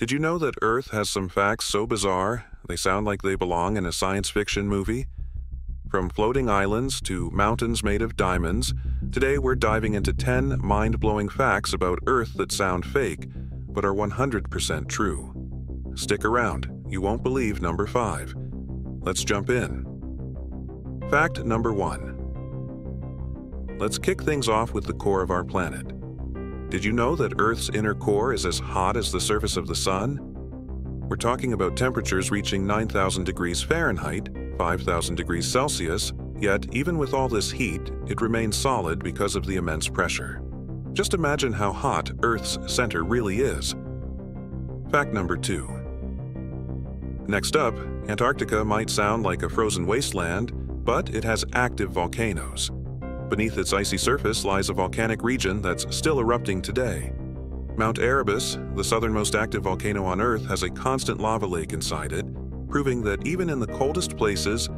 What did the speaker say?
Did you know that Earth has some facts so bizarre they sound like they belong in a science fiction movie? From floating islands to mountains made of diamonds, today we're diving into 10 mind blowing facts about Earth that sound fake, but are 100% true. Stick around, you won't believe number 5. Let's jump in. Fact number 1 Let's kick things off with the core of our planet. Did you know that Earth's inner core is as hot as the surface of the Sun? We're talking about temperatures reaching 9,000 degrees Fahrenheit, 5,000 degrees Celsius, yet even with all this heat, it remains solid because of the immense pressure. Just imagine how hot Earth's center really is. Fact number two. Next up, Antarctica might sound like a frozen wasteland, but it has active volcanoes. Beneath its icy surface lies a volcanic region that's still erupting today. Mount Erebus, the southernmost active volcano on Earth, has a constant lava lake inside it, proving that even in the coldest places,